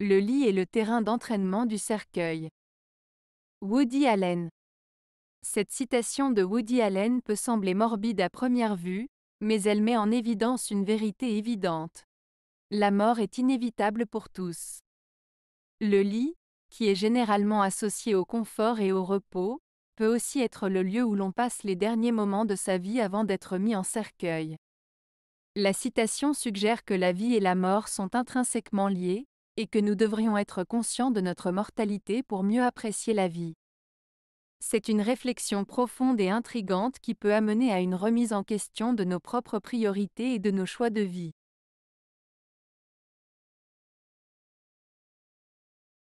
Le lit est le terrain d'entraînement du cercueil. Woody Allen. Cette citation de Woody Allen peut sembler morbide à première vue, mais elle met en évidence une vérité évidente. La mort est inévitable pour tous. Le lit, qui est généralement associé au confort et au repos, peut aussi être le lieu où l'on passe les derniers moments de sa vie avant d'être mis en cercueil. La citation suggère que la vie et la mort sont intrinsèquement liées, et que nous devrions être conscients de notre mortalité pour mieux apprécier la vie. C'est une réflexion profonde et intrigante qui peut amener à une remise en question de nos propres priorités et de nos choix de vie.